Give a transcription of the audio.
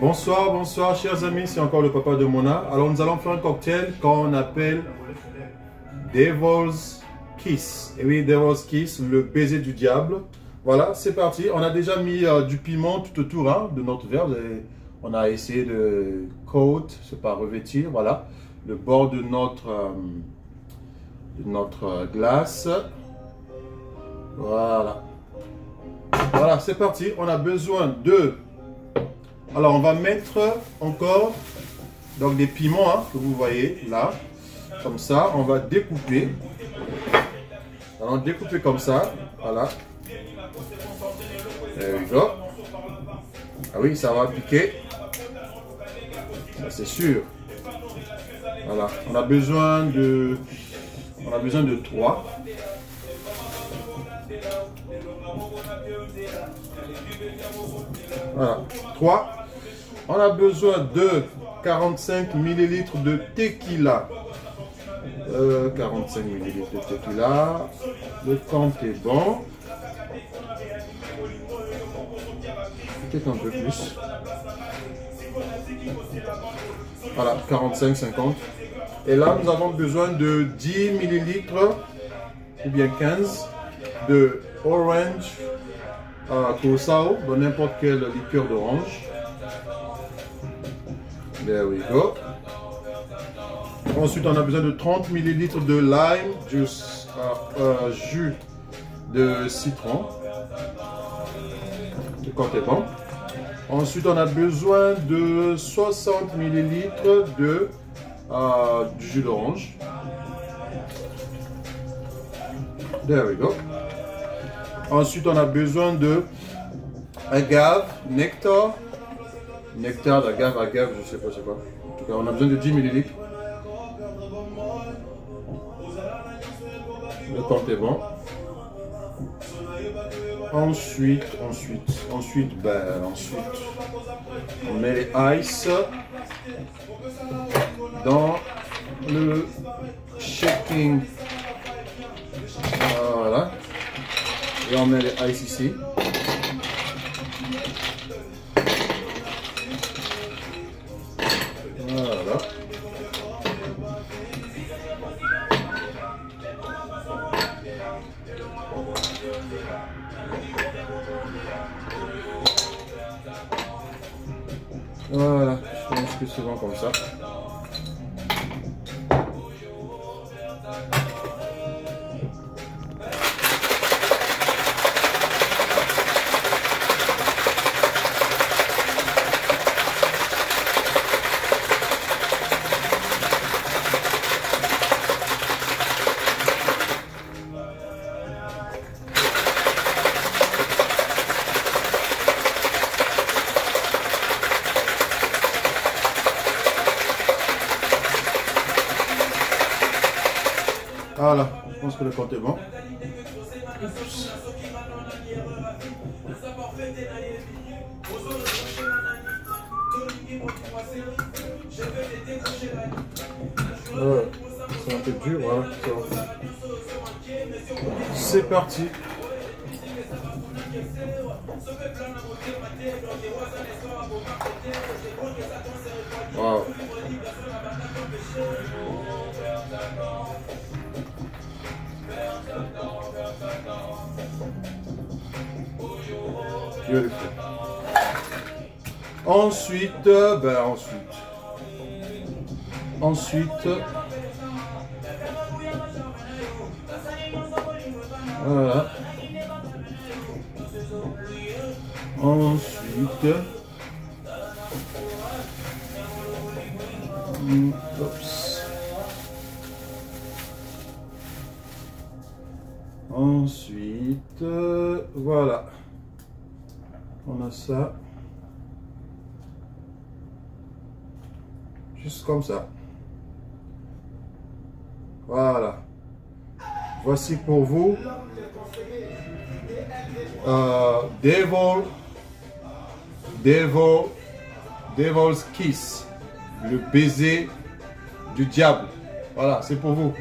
Bonsoir, bonsoir chers amis, c'est encore le papa de Mona. Alors nous allons faire un cocktail qu'on appelle Devil's Kiss. Et oui, Devil's Kiss, le baiser du diable. Voilà, c'est parti. On a déjà mis euh, du piment tout autour hein, de notre verre. On a essayé de coat, c'est pas revêtir, voilà, le bord de notre, euh, de notre glace. Voilà. Voilà, c'est parti. On a besoin de alors, on va mettre encore donc des piments hein, que vous voyez là. Comme ça, on va découper. On découper comme ça. Voilà. There we go. Ah oui, ça va piquer. C'est sûr. Voilà. On a besoin de... On a besoin de trois. Voilà. 3. On a besoin de 45 ml de tequila. 45 euh, ml de tequila. Le compte est bon. Peut-être un peu plus. Voilà, 45-50. Et là, nous avons besoin de 10 ml ou bien 15 de orange euh, de n'importe quelle liqueur d'orange. Ensuite, on a besoin de 30 ml de lime juice, euh, jus de citron. Compte est bon. Ensuite, on a besoin de 60 ml de euh, jus d'orange. There we go. Ensuite, on a besoin de agave, nectar, nectar d'agave, agave, je sais pas c'est quoi. En tout cas, on a besoin de 10 ml. Le compte est bon. Ensuite, ensuite, ensuite, ben, ensuite, on met les ice dans le shaking. Voilà. Et on met les ice ici. Voilà, je pense que c'est bon comme ça. Voilà, je pense que le compte est bon. c'est un peu dur, voilà. C'est parti. Ensuite, ben ensuite, ensuite, voilà. Ensuite, Ensuite, voilà. On a ça. Juste comme ça. Voilà. Voici pour vous. Euh, Devil, Devil, Devil's Kiss. Le baiser du diable. Voilà, c'est pour vous.